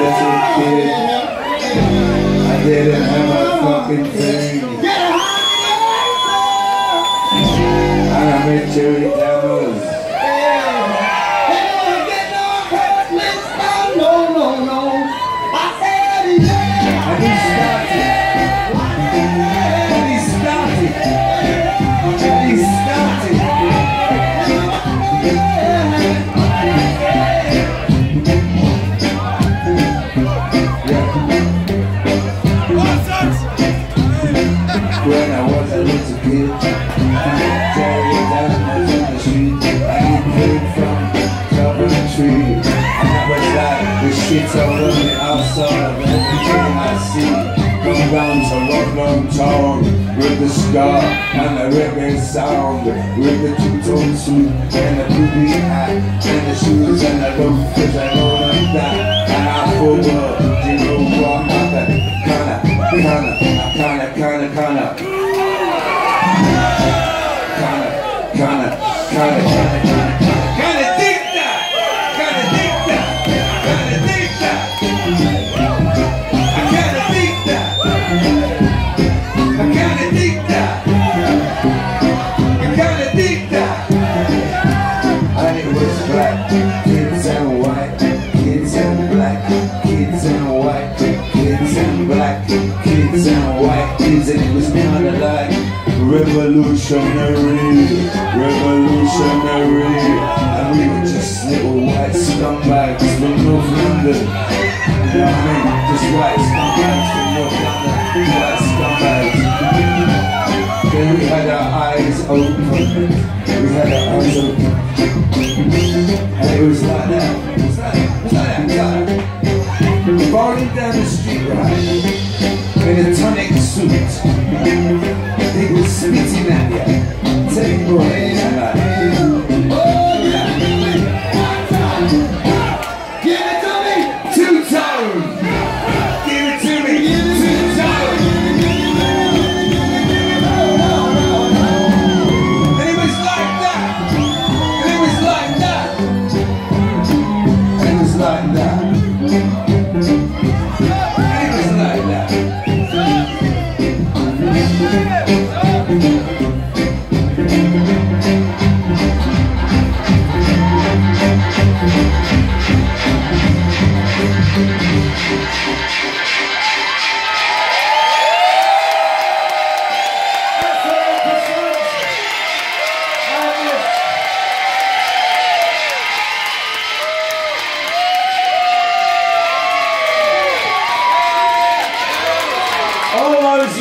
As a kid, I didn't have a fucking thing. When I was a little kid, Jerry Dammers on the street, he came from Coventry. That was like the shit all on the outside of everything I see. Come round to London town with the ska and the reggae sound, with the two-tone suit and the booby hat and the shoes and the loafers and all of that. And I forgot, you know what happened? Kinda, kinda, kinda, kinda, kinda. Kinda, kinda, kinda, kinda! And it was kinda like revolutionary, revolutionary and we were just little white scumbags from North London you know what I mean? Just white scumbags from North London white scumbags then we had our eyes open we had our eyes open and it was like that. It was like, that. It was like that. Rolling down the street, right, in a tonic suit. He was spitting at Those